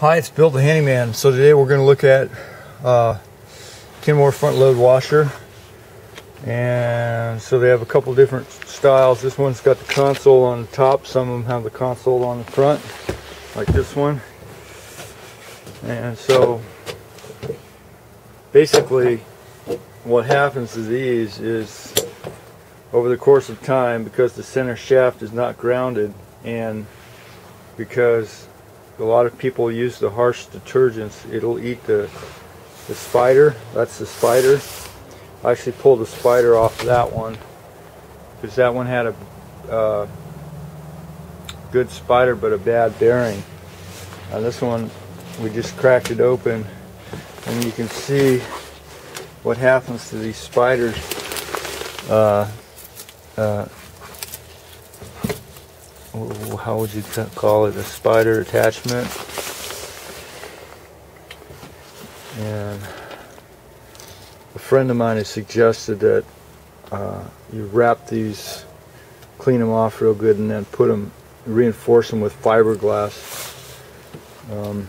Hi, it's Bill the Handyman. So today we're going to look at uh, Kenmore front load washer. And so they have a couple different styles. This one's got the console on the top. Some of them have the console on the front, like this one. And so basically what happens to these is over the course of time because the center shaft is not grounded and because a lot of people use the harsh detergents. It'll eat the the spider. That's the spider. I actually pulled the spider off that one because that one had a uh, good spider but a bad bearing. And this one we just cracked it open and you can see what happens to these spiders uh, uh, how would you call it, a spider attachment. And a friend of mine has suggested that uh, you wrap these, clean them off real good, and then put them, reinforce them with fiberglass. Um,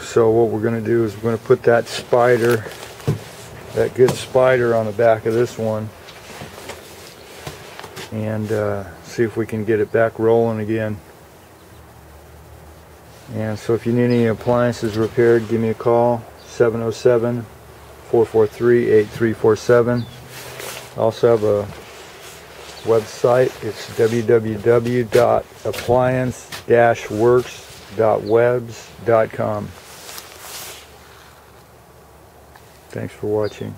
so what we're going to do is we're going to put that spider, that good spider on the back of this one, and uh, see if we can get it back rolling again. And so if you need any appliances repaired, give me a call, 707-443-8347. I also have a website. It's www.appliance-works.webs.com. Thanks for watching.